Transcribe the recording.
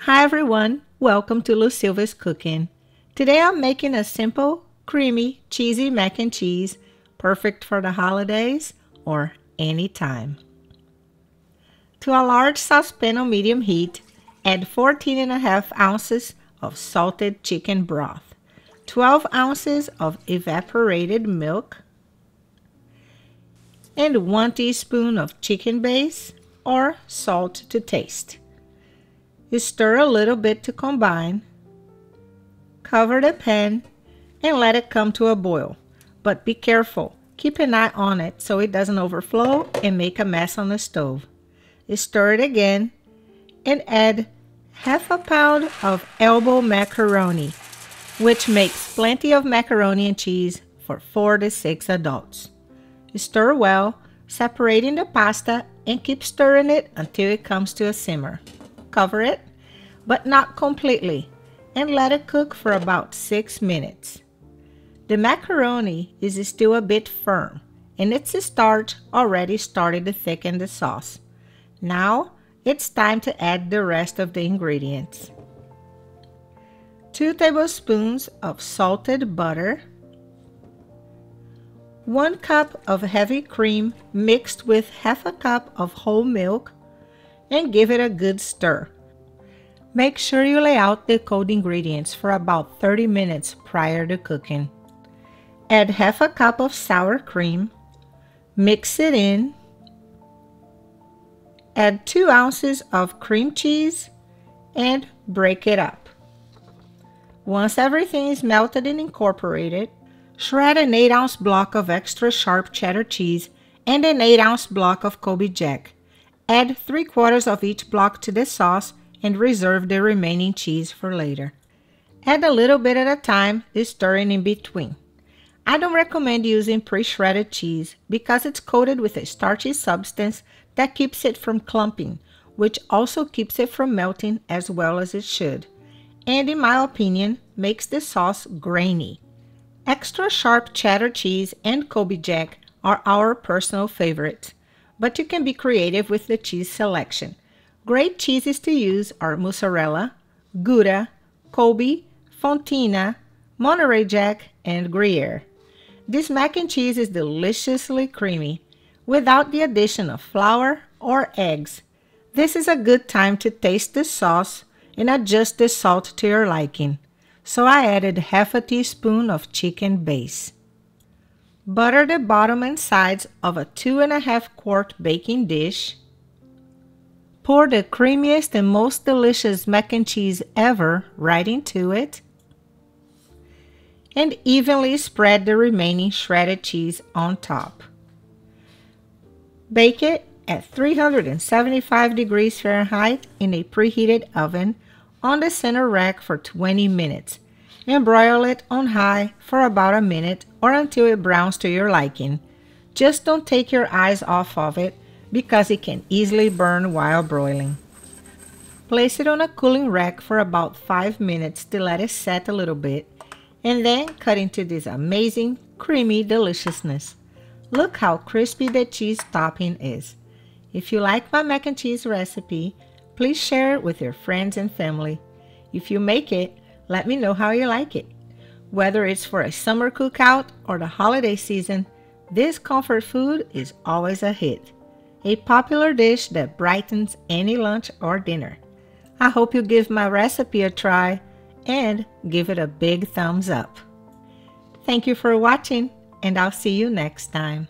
Hi everyone, welcome to Lu Silva's Cooking. Today I'm making a simple, creamy, cheesy mac and cheese, perfect for the holidays or any time. To a large saucepan on medium heat, add 14 and a half ounces of salted chicken broth, 12 ounces of evaporated milk, and 1 teaspoon of chicken base or salt to taste. Stir a little bit to combine. Cover the pan and let it come to a boil. But be careful. Keep an eye on it so it doesn't overflow and make a mess on the stove. You Stir it again and add half a pound of elbow macaroni, which makes plenty of macaroni and cheese for four to six adults. You Stir well, separating the pasta and keep stirring it until it comes to a simmer. Cover it, but not completely, and let it cook for about 6 minutes. The macaroni is still a bit firm, and its starch already started to thicken the sauce. Now, it's time to add the rest of the ingredients. 2 tablespoons of salted butter, 1 cup of heavy cream mixed with half a cup of whole milk and give it a good stir. Make sure you lay out the cold ingredients for about 30 minutes prior to cooking. Add half a cup of sour cream, mix it in, add 2 ounces of cream cheese, and break it up. Once everything is melted and incorporated, Shred an 8 ounce block of extra sharp cheddar cheese and an 8 ounce block of Colby Jack. Add 3 quarters of each block to the sauce and reserve the remaining cheese for later. Add a little bit at a time, stirring in between. I don't recommend using pre-shredded cheese because it's coated with a starchy substance that keeps it from clumping, which also keeps it from melting as well as it should, and in my opinion, makes the sauce grainy. Extra sharp cheddar cheese and Colby Jack are our personal favorites, but you can be creative with the cheese selection. Great cheeses to use are mozzarella, Gouda, Colby, Fontina, Monterey Jack, and Gruyere. This mac and cheese is deliciously creamy without the addition of flour or eggs. This is a good time to taste the sauce and adjust the salt to your liking so I added half a teaspoon of chicken base. Butter the bottom and sides of a two and a half quart baking dish. Pour the creamiest and most delicious mac and cheese ever right into it. And evenly spread the remaining shredded cheese on top. Bake it at 375 degrees Fahrenheit in a preheated oven on the center rack for 20 minutes and broil it on high for about a minute or until it browns to your liking. Just don't take your eyes off of it because it can easily burn while broiling. Place it on a cooling rack for about 5 minutes to let it set a little bit and then cut into this amazing creamy deliciousness. Look how crispy the cheese topping is. If you like my mac and cheese recipe, please share it with your friends and family. If you make it, let me know how you like it. Whether it's for a summer cookout or the holiday season, this comfort food is always a hit. A popular dish that brightens any lunch or dinner. I hope you give my recipe a try and give it a big thumbs up. Thank you for watching and I'll see you next time.